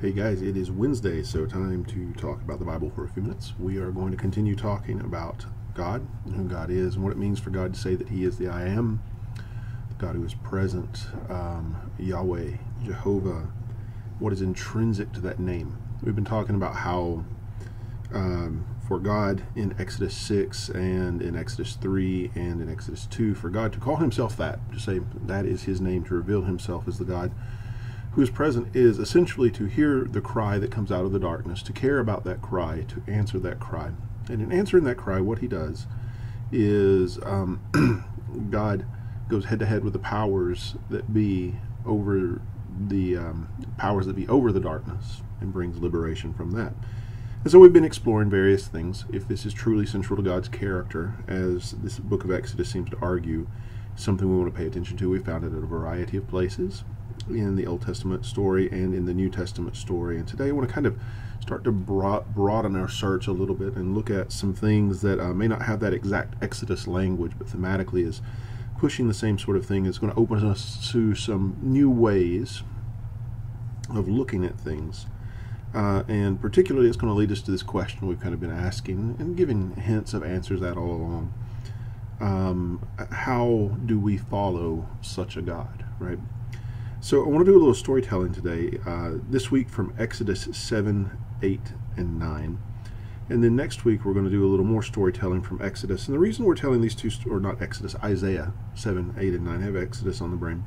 Hey guys, it is Wednesday, so time to talk about the Bible for a few minutes. We are going to continue talking about God and who God is and what it means for God to say that He is the I am, the God who is present, um, Yahweh, Jehovah, what is intrinsic to that name. We've been talking about how um, for God in Exodus 6 and in Exodus 3 and in Exodus 2, for God to call Himself that, to say that is His name, to reveal Himself as the God who is present is essentially to hear the cry that comes out of the darkness, to care about that cry, to answer that cry. And in answering that cry, what he does is um, God goes head to head with the powers that be over the um, powers that be over the darkness and brings liberation from that. And so we've been exploring various things. If this is truly central to God's character, as this book of Exodus seems to argue, something we want to pay attention to. We found it at a variety of places in the Old Testament story and in the New Testament story. And today I want to kind of start to broaden our search a little bit and look at some things that uh, may not have that exact Exodus language, but thematically is pushing the same sort of thing. It's going to open us to some new ways of looking at things. Uh, and particularly, it's going to lead us to this question we've kind of been asking and giving hints of answers that all along. Um, how do we follow such a God, right? So I want to do a little storytelling today. Uh, this week from Exodus 7, 8, and 9. And then next week we're going to do a little more storytelling from Exodus. And the reason we're telling these two, or not Exodus, Isaiah 7, 8, and 9. I have Exodus on the brain.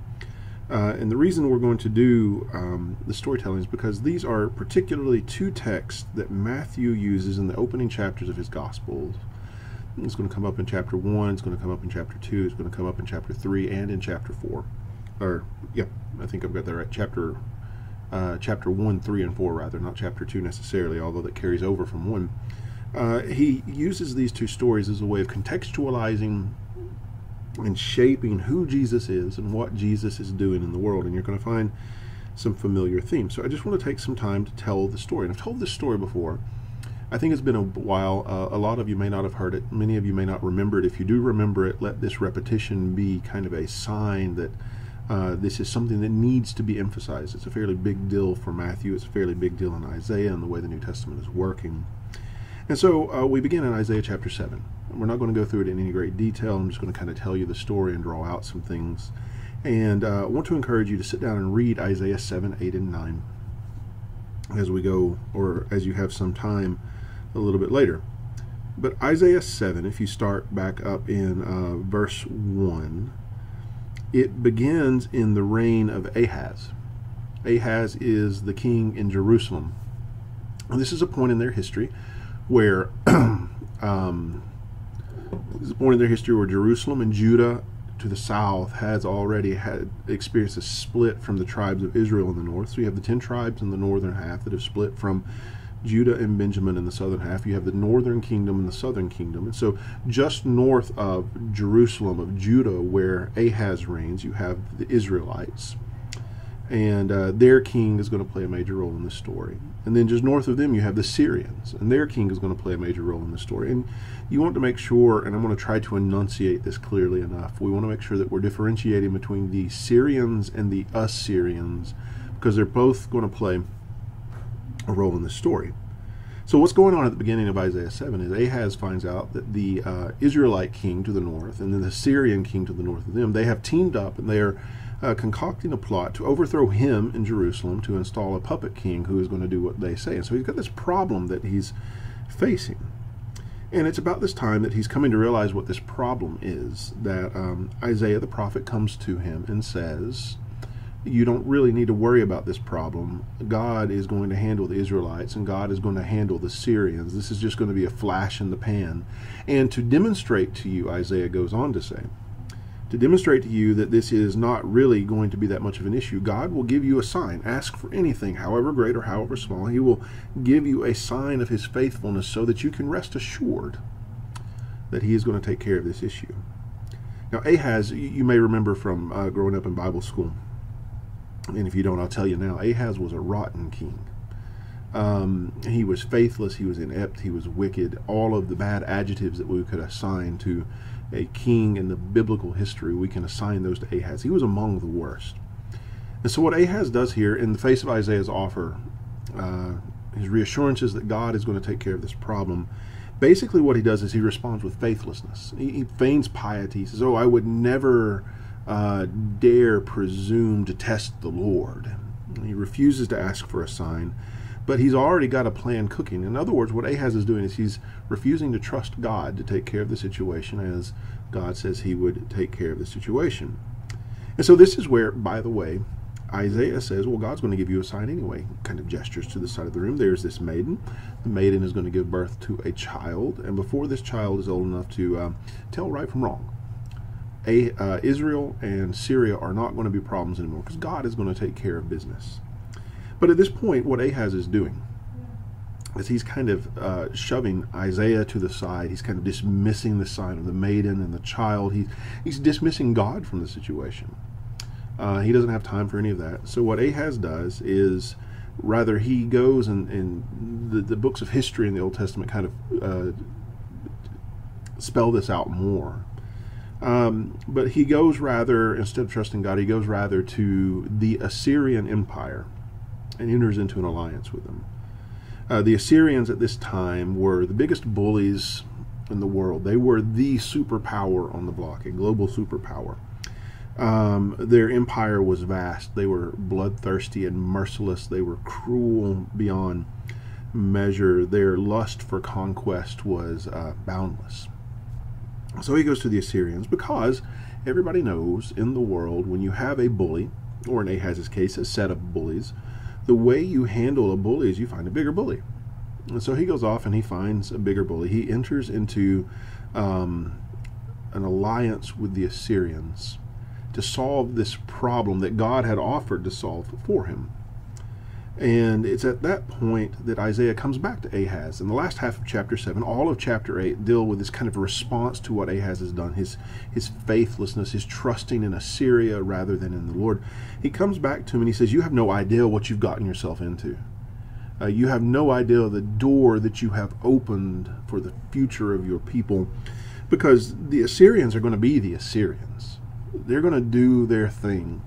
Uh, and the reason we're going to do um, the storytelling is because these are particularly two texts that Matthew uses in the opening chapters of his Gospels. It's going to come up in chapter 1, it's going to come up in chapter 2, it's going to come up in chapter 3, and in chapter 4 or yep, I think I've got that right. Chapter uh, chapter one, three, and four, rather, not chapter two necessarily, although that carries over from one. Uh, he uses these two stories as a way of contextualizing and shaping who Jesus is and what Jesus is doing in the world, and you're going to find some familiar themes. So I just want to take some time to tell the story. And I've told this story before. I think it's been a while. Uh, a lot of you may not have heard it. Many of you may not remember it. If you do remember it, let this repetition be kind of a sign that uh, this is something that needs to be emphasized. It's a fairly big deal for Matthew. It's a fairly big deal in Isaiah and the way the New Testament is working. And so uh, we begin in Isaiah chapter 7. We're not going to go through it in any great detail. I'm just going to kind of tell you the story and draw out some things. And uh, I want to encourage you to sit down and read Isaiah 7, 8, and 9 as we go, or as you have some time a little bit later. But Isaiah 7, if you start back up in uh, verse 1, it begins in the reign of Ahaz. Ahaz is the king in Jerusalem. And this is a point in their history where um, this is a point in their history where Jerusalem and Judah to the south has already had experienced a split from the tribes of Israel in the north. So you have the ten tribes in the northern half that have split from Judah and Benjamin in the southern half. You have the northern kingdom and the southern kingdom. And so, just north of Jerusalem, of Judah, where Ahaz reigns, you have the Israelites. And uh, their king is going to play a major role in the story. And then just north of them, you have the Syrians, and their king is going to play a major role in the story. And you want to make sure, and I'm going to try to enunciate this clearly enough, we want to make sure that we're differentiating between the Syrians and the Assyrians, because they're both going to play a role in the story. So what's going on at the beginning of Isaiah 7 is Ahaz finds out that the uh, Israelite king to the north and then the Syrian king to the north of them, they have teamed up and they are uh, concocting a plot to overthrow him in Jerusalem to install a puppet king who is going to do what they say. And so he's got this problem that he's facing. And it's about this time that he's coming to realize what this problem is that um, Isaiah the prophet comes to him and says, you don't really need to worry about this problem. God is going to handle the Israelites and God is going to handle the Syrians. This is just going to be a flash in the pan. And to demonstrate to you, Isaiah goes on to say, to demonstrate to you that this is not really going to be that much of an issue, God will give you a sign. Ask for anything, however great or however small. He will give you a sign of His faithfulness so that you can rest assured that He is going to take care of this issue. Now, Ahaz, you may remember from uh, growing up in Bible school and if you don't, I'll tell you now. Ahaz was a rotten king. Um, he was faithless, he was inept, he was wicked. All of the bad adjectives that we could assign to a king in the biblical history, we can assign those to Ahaz. He was among the worst. And so, what Ahaz does here, in the face of Isaiah's offer, uh, his reassurances that God is going to take care of this problem. Basically, what he does is he responds with faithlessness. He, he feigns piety. He says, "Oh, I would never uh, dare presume to test the Lord." He refuses to ask for a sign, but he's already got a plan cooking. In other words, what Ahaz is doing is he's refusing to trust God to take care of the situation as God says he would take care of the situation. And so this is where, by the way, Isaiah says, well, God's going to give you a sign anyway. Kind of gestures to the side of the room. There's this maiden. The maiden is going to give birth to a child. And before this child is old enough to uh, tell right from wrong, a, uh, Israel and Syria are not going to be problems anymore because God is going to take care of business. But at this point, what Ahaz is doing is he's kind of uh, shoving Isaiah to the side. He's kind of dismissing the sign of the maiden and the child. He, he's dismissing God from the situation. Uh, he doesn't have time for any of that. So what Ahaz does is rather he goes and, and the, the books of history in the Old Testament kind of uh, spell this out more. Um, but he goes rather, instead of trusting God, he goes rather to the Assyrian Empire and enters into an alliance with them. Uh, the Assyrians at this time were the biggest bullies in the world. They were the superpower on the block, a global superpower. Um, their empire was vast. They were bloodthirsty and merciless. They were cruel beyond measure. Their lust for conquest was uh, boundless. So he goes to the Assyrians because everybody knows in the world when you have a bully, or in Ahaz's case, a set of bullies, the way you handle a bully is you find a bigger bully. And so he goes off and he finds a bigger bully. He enters into um, an alliance with the Assyrians to solve this problem that God had offered to solve for him. And it's at that point that Isaiah comes back to Ahaz. In the last half of chapter 7, all of chapter 8 deal with this kind of response to what Ahaz has done, his, his faithlessness, his trusting in Assyria rather than in the Lord. He comes back to him and he says, You have no idea what you've gotten yourself into. Uh, you have no idea of the door that you have opened for the future of your people because the Assyrians are going to be the Assyrians they're going to do their thing.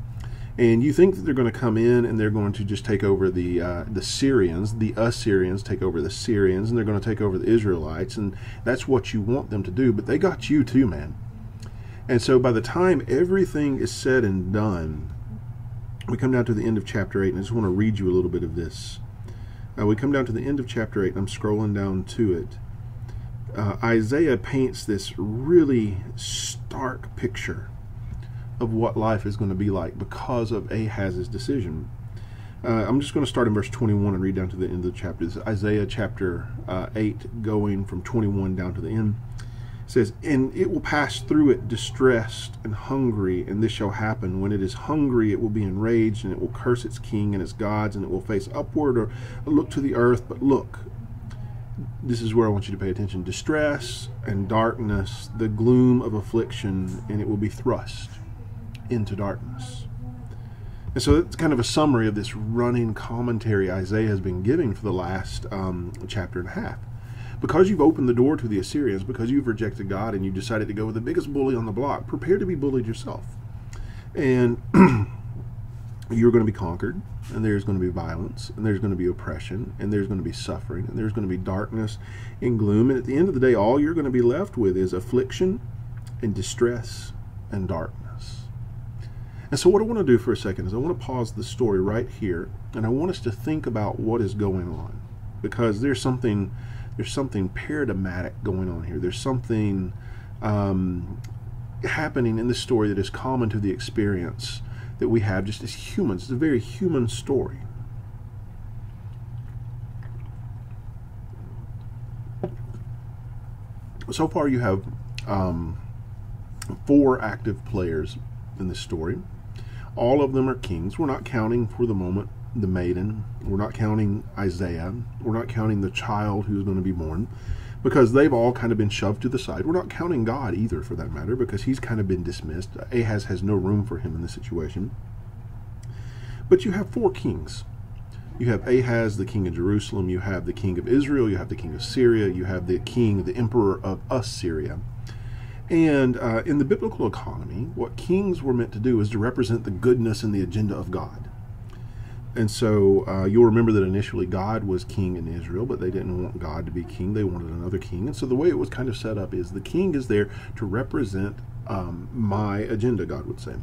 And you think that they're going to come in and they're going to just take over the uh, the Syrians, the Assyrians take over the Syrians, and they're going to take over the Israelites, and that's what you want them to do. But they got you too, man. And so by the time everything is said and done, we come down to the end of chapter 8, and I just want to read you a little bit of this. Uh, we come down to the end of chapter 8, and I'm scrolling down to it. Uh, Isaiah paints this really stark picture of what life is going to be like because of Ahaz's decision. Uh, I'm just going to start in verse 21 and read down to the end of the chapter. This is Isaiah chapter uh, 8, going from 21 down to the end. It says, And it will pass through it distressed and hungry, and this shall happen. When it is hungry, it will be enraged, and it will curse its king and its gods, and it will face upward or look to the earth. But look, this is where I want you to pay attention distress and darkness, the gloom of affliction, and it will be thrust into darkness. And so it's kind of a summary of this running commentary Isaiah has been giving for the last um, chapter and a half. Because you've opened the door to the Assyrians, because you've rejected God and you decided to go with the biggest bully on the block, prepare to be bullied yourself. And you're going to be conquered, and there's going to be violence, and there's going to be oppression, and there's going to be suffering, and there's going to be darkness and gloom. And at the end of the day, all you're going to be left with is affliction and distress and darkness. And so, what I want to do for a second is I want to pause the story right here, and I want us to think about what is going on, because there's something there's something paradigmatic going on here. There's something um, happening in this story that is common to the experience that we have just as humans. It's a very human story. So far, you have um, four active players in this story. All of them are kings. We're not counting for the moment the maiden. We're not counting Isaiah. We're not counting the child who's going to be born because they've all kind of been shoved to the side. We're not counting God either, for that matter, because he's kind of been dismissed. Ahaz has no room for him in this situation. But you have four kings. You have Ahaz, the king of Jerusalem. You have the king of Israel. You have the king of Syria. You have the king, the emperor of Assyria. And uh, in the biblical economy, what kings were meant to do is to represent the goodness and the agenda of God. and so uh, you'll remember that initially God was king in Israel, but they didn't want God to be king. They wanted another king. And so the way it was kind of set up is the king is there to represent um, my agenda, God would say.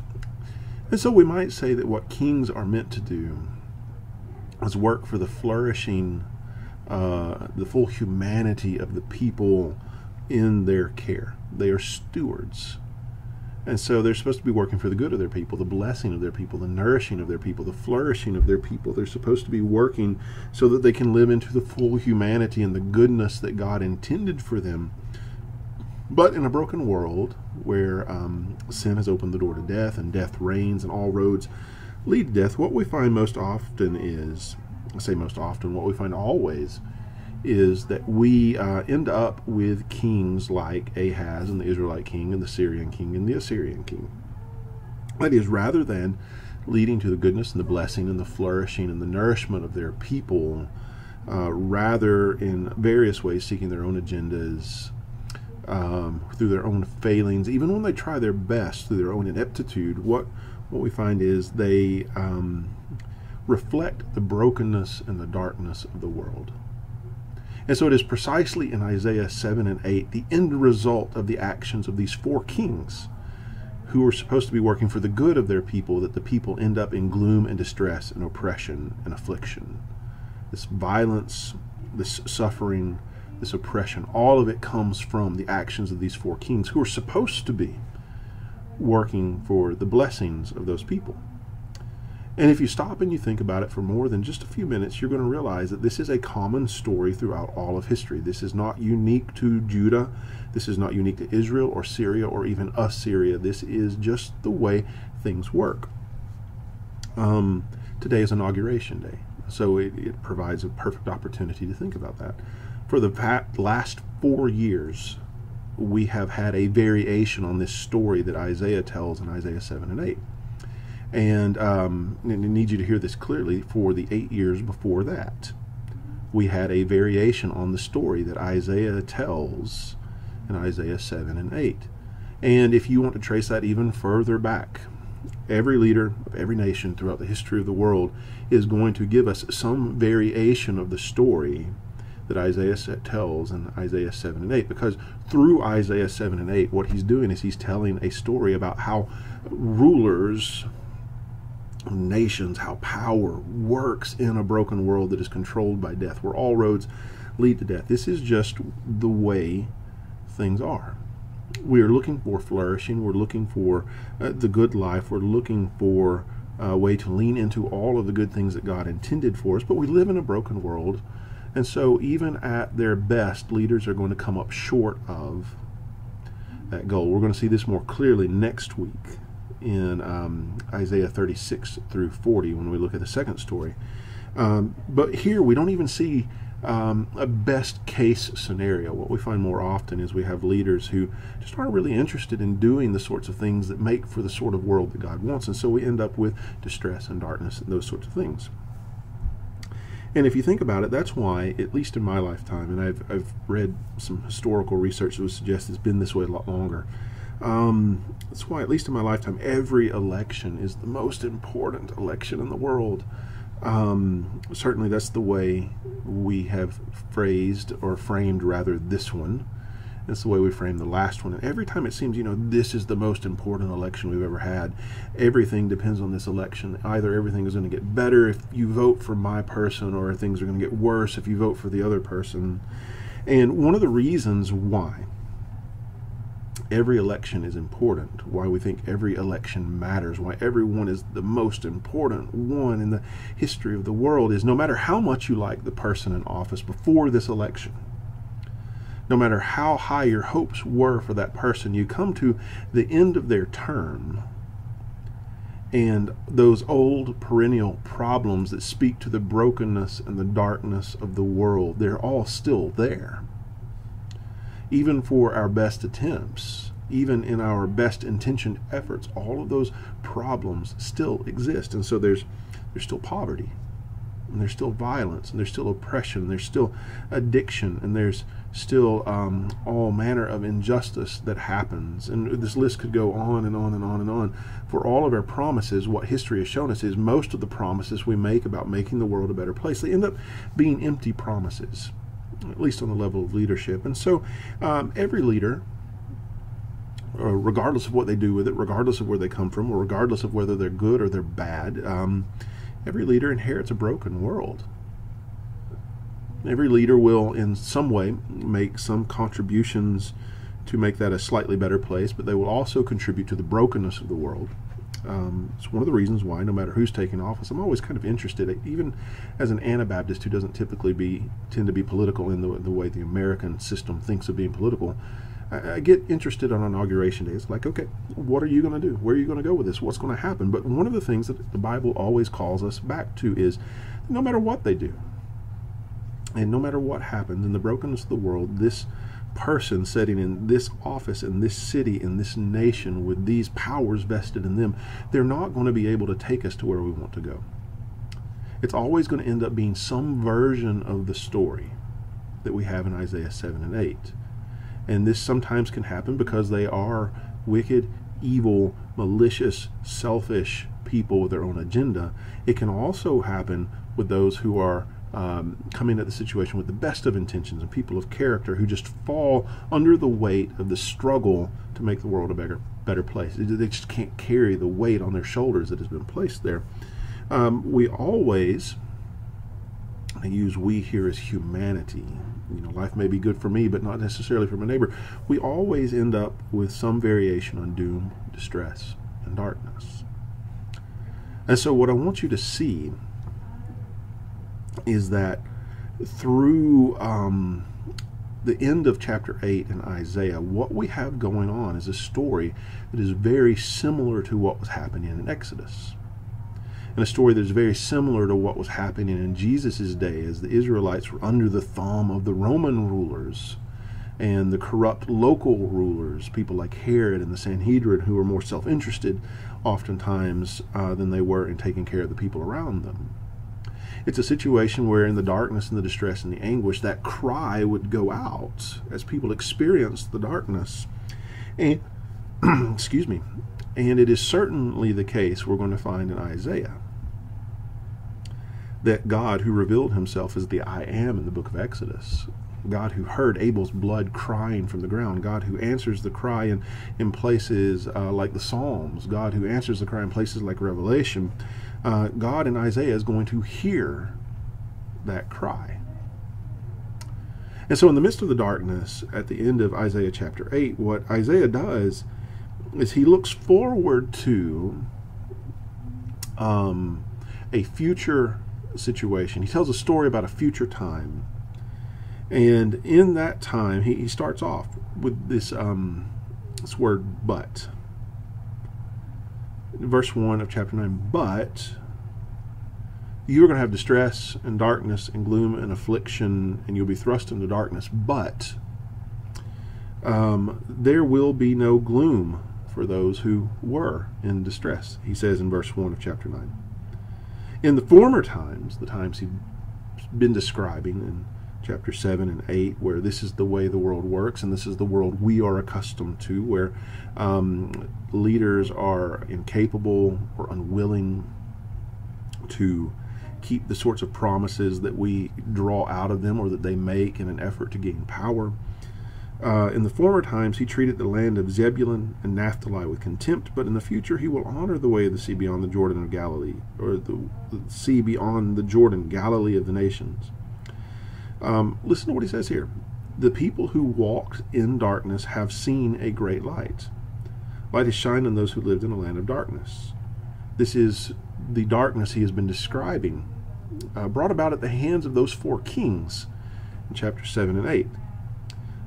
And so we might say that what kings are meant to do is work for the flourishing, uh, the full humanity of the people in their care. They are stewards and so they're supposed to be working for the good of their people, the blessing of their people, the nourishing of their people, the flourishing of their people. They're supposed to be working so that they can live into the full humanity and the goodness that God intended for them. But in a broken world where um, sin has opened the door to death and death reigns and all roads lead to death, what we find most often is, I say most often, what we find always is that we uh, end up with kings like Ahaz and the Israelite king and the Syrian king and the Assyrian king. That is, rather than leading to the goodness and the blessing and the flourishing and the nourishment of their people, uh, rather in various ways seeking their own agendas um, through their own failings, even when they try their best through their own ineptitude, what what we find is they um, reflect the brokenness and the darkness of the world. And so it is precisely in Isaiah 7 and 8, the end result of the actions of these four kings who are supposed to be working for the good of their people, that the people end up in gloom and distress and oppression and affliction. This violence, this suffering, this oppression, all of it comes from the actions of these four kings who are supposed to be working for the blessings of those people. And if you stop and you think about it for more than just a few minutes, you're going to realize that this is a common story throughout all of history. This is not unique to Judah. This is not unique to Israel or Syria or even Assyria. This is just the way things work. Um, today is Inauguration Day, so it, it provides a perfect opportunity to think about that. For the last four years, we have had a variation on this story that Isaiah tells in Isaiah 7 and 8. And, um, I need you to hear this clearly for the eight years before that. We had a variation on the story that Isaiah tells in Isaiah 7 and 8. And if you want to trace that even further back, every leader of every nation throughout the history of the world is going to give us some variation of the story that Isaiah tells in Isaiah 7 and 8. Because through Isaiah 7 and 8, what he's doing is he's telling a story about how rulers nations, how power works in a broken world that is controlled by death, where all roads lead to death. This is just the way things are. We are looking for flourishing, we're looking for uh, the good life, we're looking for a way to lean into all of the good things that God intended for us, but we live in a broken world. And so, even at their best, leaders are going to come up short of that goal. We're going to see this more clearly next week in um, Isaiah 36 through 40 when we look at the second story. Um, but here we don't even see um, a best case scenario. What we find more often is we have leaders who just aren't really interested in doing the sorts of things that make for the sort of world that God wants. And so we end up with distress and darkness and those sorts of things. And if you think about it, that's why, at least in my lifetime, and I've, I've read some historical research that would suggest it's been this way a lot longer, um, that's why, at least in my lifetime, every election is the most important election in the world. Um, certainly, that's the way we have phrased or framed rather this one. That's the way we frame the last one. And every time it seems, you know, this is the most important election we've ever had. Everything depends on this election. Either everything is going to get better if you vote for my person, or things are going to get worse if you vote for the other person. And one of the reasons why every election is important, why we think every election matters, why everyone is the most important one in the history of the world is no matter how much you like the person in office before this election, no matter how high your hopes were for that person, you come to the end of their term and those old perennial problems that speak to the brokenness and the darkness of the world, they're all still there even for our best attempts, even in our best intentioned efforts, all of those problems still exist. And so there's there's still poverty. and there's still violence, and there's still oppression, and there's still addiction, and there's still um, all manner of injustice that happens. And this list could go on and on and on and on. For all of our promises, what history has shown us is most of the promises we make about making the world a better place, they end up being empty promises, at least on the level of leadership. And so um, every leader uh, regardless of what they do with it, regardless of where they come from, or regardless of whether they're good or they're bad, um, every leader inherits a broken world. Every leader will, in some way, make some contributions to make that a slightly better place, but they will also contribute to the brokenness of the world. Um, it's one of the reasons why, no matter who's taking office, I'm always kind of interested, even as an Anabaptist who doesn't typically be tend to be political in the, the way the American system thinks of being political. I, I get interested on inauguration day. It's like, okay, what are you going to do? Where are you going to go with this? What's going to happen? But one of the things that the Bible always calls us back to is no matter what they do, and no matter what happens in the brokenness of the world, this person sitting in this office in this city in this nation with these powers vested in them, they're not going to be able to take us to where we want to go. It's always going to end up being some version of the story that we have in Isaiah 7 and 8. And this sometimes can happen because they are wicked, evil, malicious, selfish people with their own agenda. It can also happen with those who are um, coming at the situation with the best of intentions and people of character who just fall under the weight of the struggle to make the world a better, better place. They just can't carry the weight on their shoulders that has been placed there. Um, we always, I use we here as humanity, you know, life may be good for me, but not necessarily for my neighbor. We always end up with some variation on doom, distress, and darkness. And so, what I want you to see is that through um, the end of chapter 8 in Isaiah, what we have going on is a story that is very similar to what was happening in Exodus and a story that is very similar to what was happening in Jesus' day as the Israelites were under the thumb of the Roman rulers and the corrupt local rulers, people like Herod and the Sanhedrin, who were more self interested oftentimes uh, than they were in taking care of the people around them. It's a situation where, in the darkness and the distress and the anguish, that cry would go out as people experienced the darkness. And, excuse me, and it is certainly the case we're going to find in Isaiah that God, who revealed himself as the I am in the book of Exodus, God who heard Abel's blood crying from the ground, God who answers the cry in, in places uh, like the Psalms, God who answers the cry in places like Revelation, uh, God in Isaiah is going to hear that cry. And so, in the midst of the darkness, at the end of Isaiah chapter 8, what Isaiah does is he looks forward to um, a future situation. He tells a story about a future time. And in that time, he, he starts off with this, um, this word, but. Verse 1 of chapter 9, but you are going to have distress and darkness and gloom and affliction, and you'll be thrust into darkness. But um, there will be no gloom for those who were in distress, he says in verse 1 of chapter 9. In the former times, the times he'd been describing in chapter 7 and 8, where this is the way the world works and this is the world we are accustomed to, where um, leaders are incapable or unwilling to keep the sorts of promises that we draw out of them or that they make in an effort to gain power. Uh, in the former times, he treated the land of Zebulun and Naphtali with contempt, but in the future, he will honor the way of the sea beyond the Jordan of Galilee, or the, the sea beyond the Jordan, Galilee of the nations. Um, listen to what he says here. The people who walked in darkness have seen a great light. Light has shined on those who lived in a land of darkness. This is the darkness he has been describing, uh, brought about at the hands of those four kings in chapter 7 and 8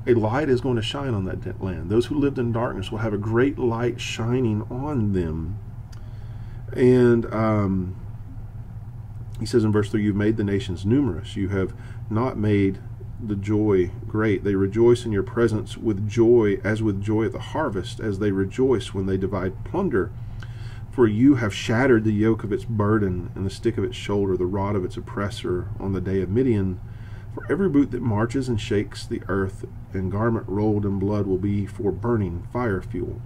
a light is going to shine on that land. Those who lived in darkness will have a great light shining on them. And um, he says in verse 3 You've made the nations numerous. You have not made the joy great. They rejoice in your presence with joy, as with joy at the harvest, as they rejoice when they divide plunder. For you have shattered the yoke of its burden and the stick of its shoulder, the rod of its oppressor on the day of Midian. For every boot that marches and shakes the earth and garment rolled in blood will be for burning fire fuel.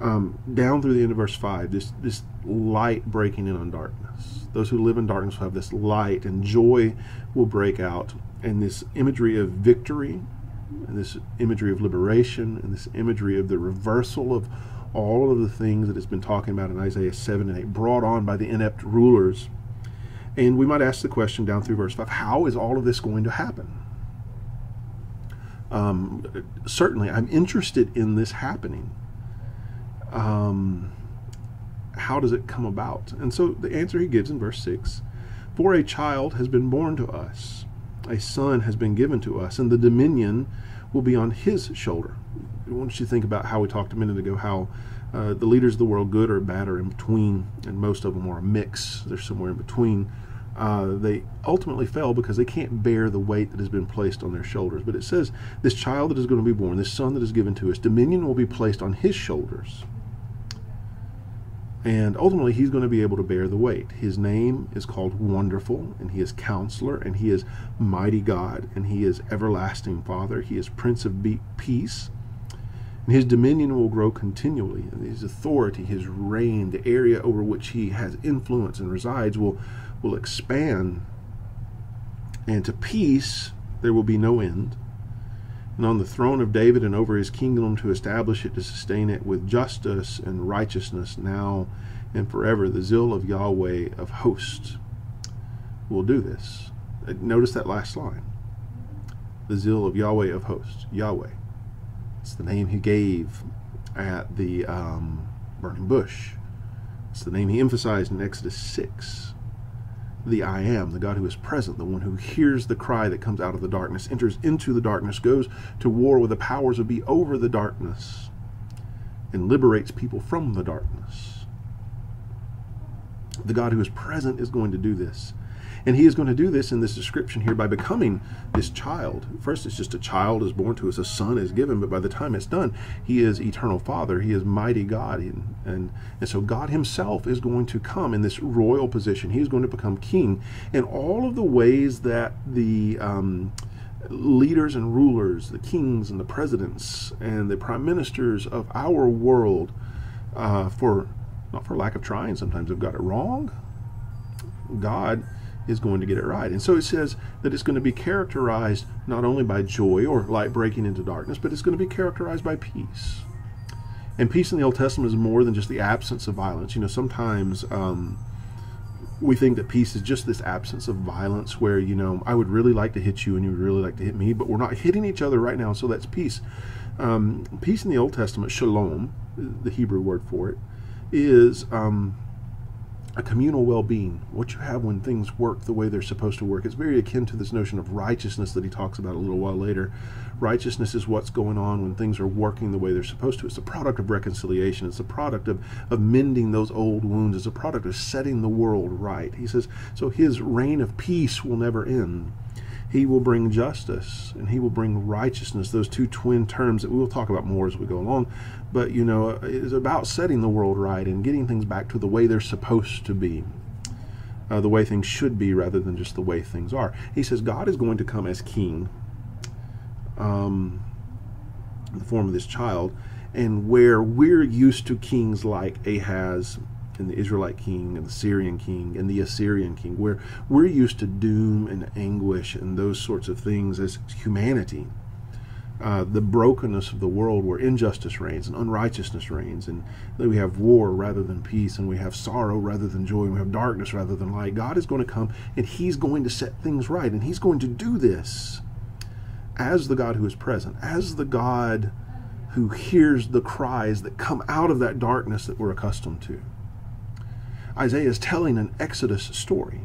Um, down through the end of verse 5, this, this light breaking in on darkness. Those who live in darkness will have this light, and joy will break out. And this imagery of victory, and this imagery of liberation, and this imagery of the reversal of all of the things that it's been talking about in Isaiah 7 and 8, brought on by the inept rulers. And we might ask the question down through verse 5 how is all of this going to happen? Um, certainly, I'm interested in this happening. Um, how does it come about? And so the answer he gives in verse 6 For a child has been born to us, a son has been given to us, and the dominion will be on his shoulder. I want you to think about how we talked a minute ago how uh, the leaders of the world, good or bad, are in between, and most of them are a mix. They're somewhere in between. Uh, they ultimately fell because they can't bear the weight that has been placed on their shoulders. But it says, This child that is going to be born, this son that is given to us, dominion will be placed on his shoulders. And ultimately, he's going to be able to bear the weight. His name is called Wonderful, and he is Counselor, and he is Mighty God, and he is Everlasting Father. He is Prince of Peace. And his dominion will grow continually, and his authority, his reign, the area over which he has influence and resides, will, will expand. And to peace there will be no end. And on the throne of David and over his kingdom to establish it, to sustain it with justice and righteousness now and forever. The zeal of Yahweh of hosts will do this. Notice that last line. The zeal of Yahweh of hosts. Yahweh. It's the name he gave at the um, burning bush. It's the name he emphasized in Exodus 6. The I am, the God who is present, the one who hears the cry that comes out of the darkness, enters into the darkness, goes to war with the powers of be over the darkness, and liberates people from the darkness. The God who is present is going to do this. And he is going to do this in this description here by becoming this child. First, it's just a child is born to us, a son is given, but by the time it's done, he is eternal Father, he is mighty God. And, and, and so God himself is going to come in this royal position. He is going to become king. And all of the ways that the um, leaders and rulers, the kings and the presidents and the prime ministers of our world, uh, for not for lack of trying, sometimes have got it wrong. God is going to get it right. And so it says that it's going to be characterized not only by joy or light breaking into darkness, but it's going to be characterized by peace. And peace in the Old Testament is more than just the absence of violence. You know, sometimes um, we think that peace is just this absence of violence where, you know, I would really like to hit you and you would really like to hit me, but we're not hitting each other right now, so that's peace. Um, peace in the Old Testament, shalom, the Hebrew word for it, is. Um, a communal well-being. What you have when things work the way they're supposed to work it's very akin to this notion of righteousness that he talks about a little while later. Righteousness is what's going on when things are working the way they're supposed to. It's a product of reconciliation. It's a product of, of mending those old wounds. It's a product of setting the world right. He says so his reign of peace will never end he will bring justice and he will bring righteousness those two twin terms that we'll talk about more as we go along. But you know it is about setting the world right and getting things back to the way they're supposed to be uh, the way things should be rather than just the way things are. He says god is going to come as king um, in the form of this child and where we're used to kings like ahaz and the Israelite king and the Syrian king and the Assyrian king, where we're used to doom and anguish and those sorts of things as humanity. Uh, the brokenness of the world where injustice reigns and unrighteousness reigns, and we have war rather than peace, and we have sorrow rather than joy, and we have darkness rather than light. God is going to come and He's going to set things right, and He's going to do this as the God who is present, as the God who hears the cries that come out of that darkness that we're accustomed to. Isaiah is telling an Exodus story.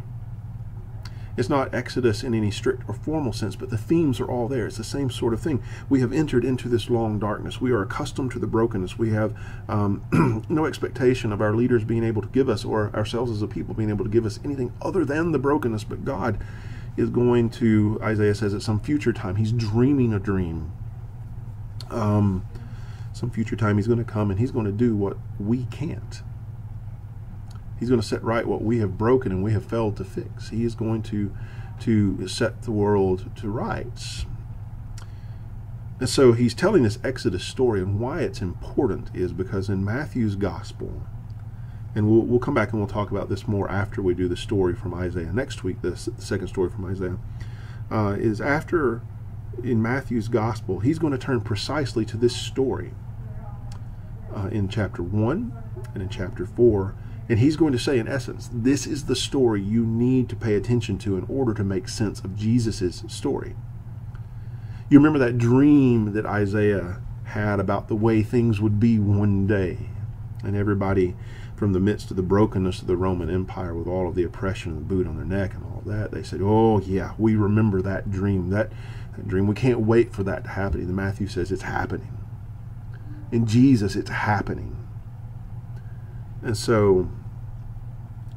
It's not Exodus in any strict or formal sense, but the themes are all there. It's the same sort of thing. We have entered into this long darkness. We are accustomed to the brokenness. We have um, no expectation of our leaders being able to give us, or ourselves as a people being able to give us anything other than the brokenness. But God is going to, Isaiah says, at some future time, He's dreaming a dream. Um, some future time, He's going to come and He's going to do what we can't He's going to set right what we have broken and we have failed to fix. He is going to to set the world to rights. And so he's telling this Exodus story, and why it's important is because in Matthew's gospel, and we'll, we'll come back and we'll talk about this more after we do the story from Isaiah next week, the, the second story from Isaiah, uh, is after in Matthew's gospel, he's going to turn precisely to this story uh, in chapter 1 and in chapter 4 and he's going to say, in essence, this is the story you need to pay attention to in order to make sense of Jesus' story. You remember that dream that Isaiah had about the way things would be one day. And everybody from the midst of the brokenness of the Roman Empire with all of the oppression and the boot on their neck and all that, they said, Oh, yeah, we remember that dream. That, that dream. We can't wait for that to happen. And Matthew says it's happening. In Jesus, it's happening. And so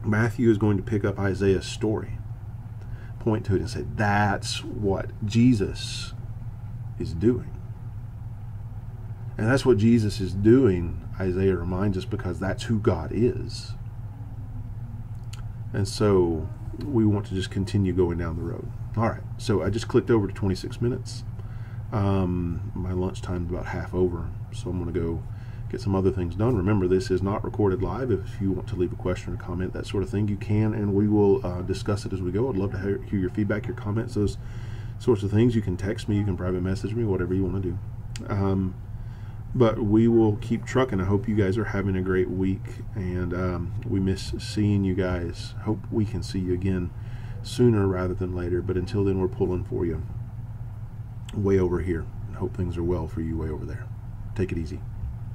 Matthew is going to pick up Isaiah's story, point to it, and say, that's what Jesus is doing. And that's what Jesus is doing, Isaiah reminds us, because that's who God is. And so we want to just continue going down the road. All right, so I just clicked over to 26 minutes. Um, my lunch time's about half over, so I'm going to go get some other things done. Remember, this is not recorded live. If you want to leave a question or comment, that sort of thing, you can, and we will uh, discuss it as we go. I'd love to hear, hear, your feedback, your comments, those sorts of things. You can text me, you can private message me, whatever you want to do. Um, but we will keep trucking. I hope you guys are having a great week, and um, we miss seeing you guys. Hope we can see you again sooner rather than later. But until then, we're pulling for you way over here. And hope things are well for you way over there. Take it easy.